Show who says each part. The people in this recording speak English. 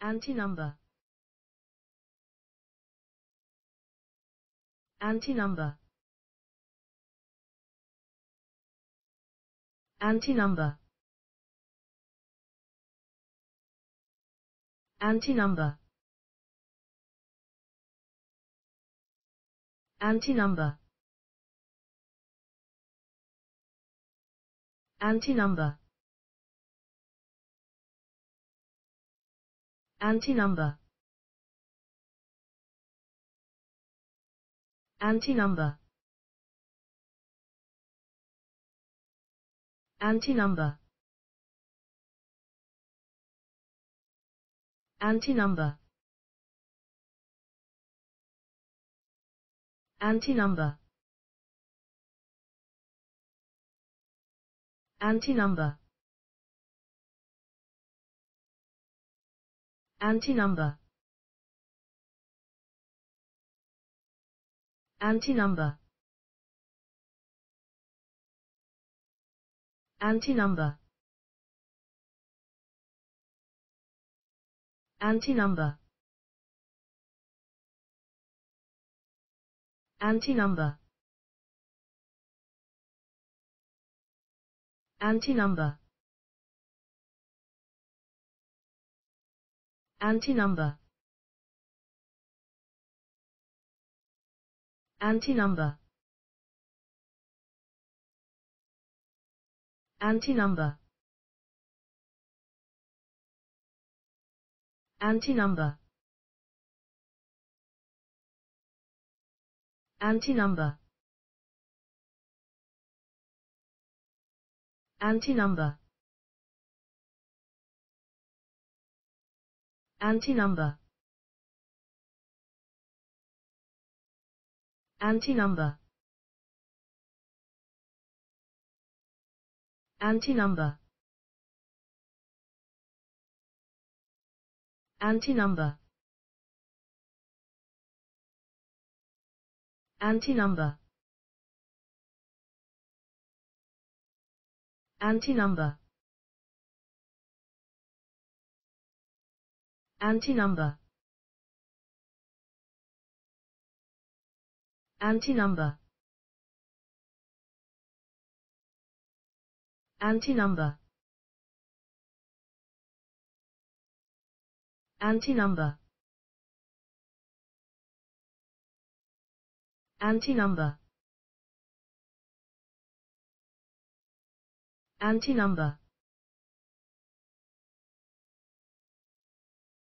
Speaker 1: Antenumber. Antenumber. Antenumber. Antenumber. Antenumber. Antenumber. Antenumber. Antenumber. Antenumber. Antenumber. Antenumber. Antenumber. Antenumber. Antenumber. Antenumber. Antenumber. Antenumber. Antenumber. Antenumber. Antenumber. Antenumber. Antenumber. Antenumber. Antenumber. Antenumber. Antenumber. Ante-number. Antenumber. Antenumber. Antenumber. Antenumber. Antenumber. Antenumber. Antenumber. Antenumber.